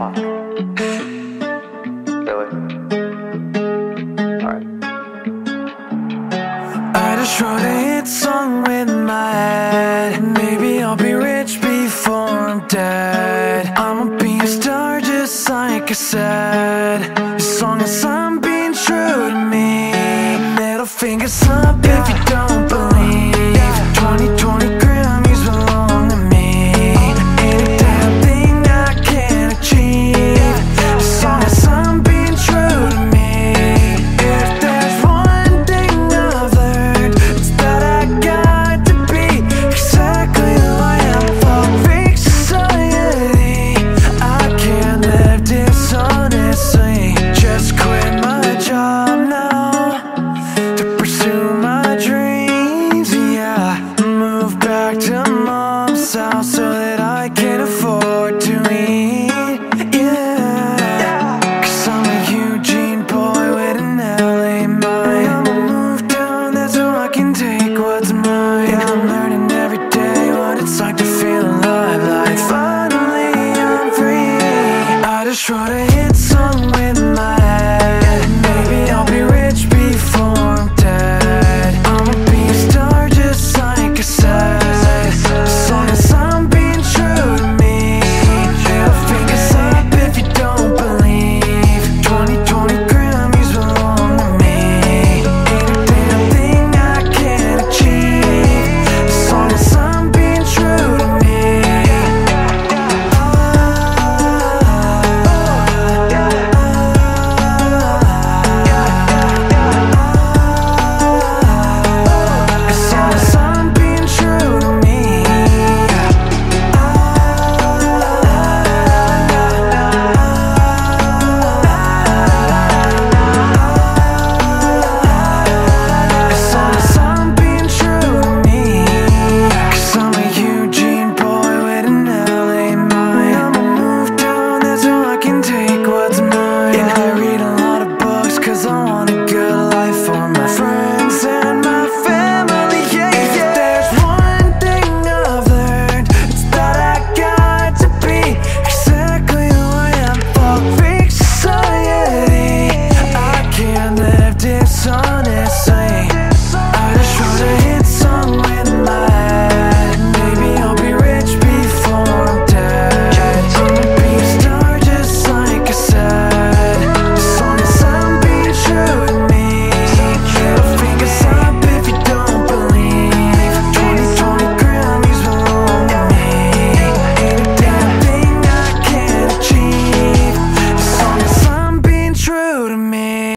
fuck. Really? Alright. I just wrote a hit song with my head. Maybe I'll be rich before I'm dead. I'ma be a star just like I said. As long as I'm being true to me. Middle finger something.